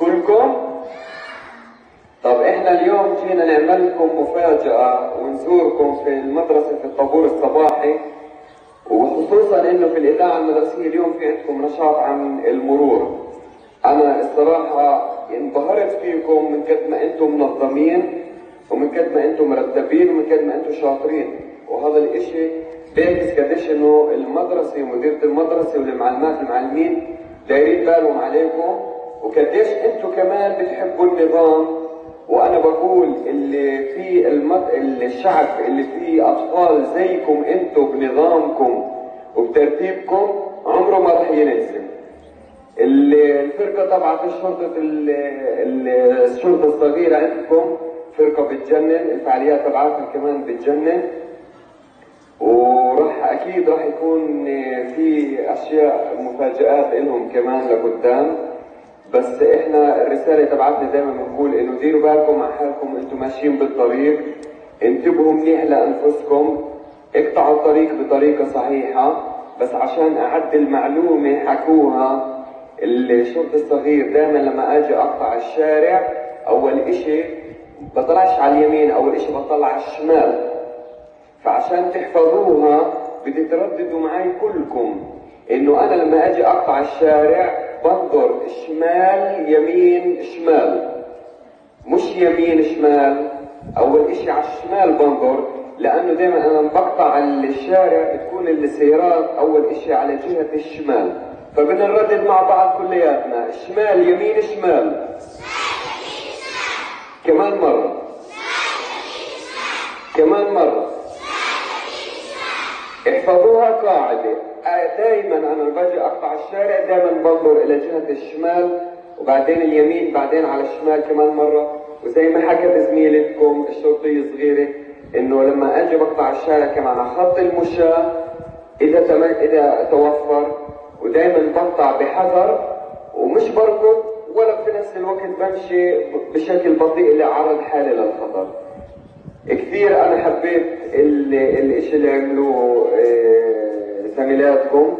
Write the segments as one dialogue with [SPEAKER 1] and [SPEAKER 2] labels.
[SPEAKER 1] كلكم. طب إحنا اليوم جينا نعمل لكم مفاجأة ونزوركم في المدرسة في الطابور الصباحي وخصوصا إنه في الإذاعة المدرسية اليوم في عندكم نشاط عن المرور. أنا الصراحة انبهرت فيكم من قد ما أنتم منظمين ومن قد ما أنتم مرتبين ومن قد ما أنتم شاطرين. وهذا الإشي بيعكس قديش إنه المدرسة ومديرة المدرسة والمعلمات المعلمين دايرين بالهم عليكم. وقديش أنتم كمان بتحبوا النظام؟ وأنا بقول اللي في المد... الشعب اللي فيه أطفال زيكم أنتم بنظامكم وبترتيبكم عمره ما رح ينزل. الفرقة تبعت الشرطة الشرطة الصغيرة عندكم فرقة بتجنن الفعاليات تبعتها كمان بتجنن. وراح أكيد راح يكون في أشياء مفاجآت لهم كمان لقدام. بس إحنا الرسالة تبعتنا دائما بنقول إنه ديروا بالكم مع حالكم أنتم ماشيين بالطريق. انتبهوا منيح لأنفسكم. اقطعوا الطريق بطريقة صحيحة. بس عشان اعدل معلومه حكوها الشرطي الصغير دائما لما أجي أقطع الشارع أول إشي بطلعش على اليمين أول إشي بطلع على الشمال. فعشان تحفظوها بدي ترددوا معي كلكم. إنه أنا لما أجي أقطع الشارع بنظر شمال يمين شمال. مش يمين شمال. أول إشي على الشمال بنظر لأنه دائما أنا بقطع الشارع بتكون السيارات أول إشي على جهة الشمال. فبدنا نردد مع بعض كلياتنا شمال يمين شمال. كمان مرة. كمان مرة. احفظوها قاعدة دائما أنا باجي أقطع الشارع دائما بنظر إلى جهة الشمال وبعدين اليمين بعدين على الشمال كمان مرة. وزي ما حكت زميلتكم الشرطية الصغيرة إنه لما أجي بقطع الشارع كمان على خط المشاة إذا تم... إذا توفر ودائما بقطع بحذر ومش بركض ولا في نفس الوقت بمشي بشكل بطيء لأعرض حالي للخطر. كثير أنا حبيت الإشي اللي عملوه زميلاتكم.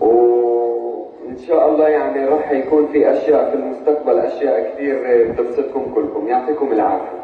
[SPEAKER 1] وإن شاء الله يعني راح يكون في أشياء في المستقبل أشياء كثير تبسطكم كلكم. يعطيكم العافية.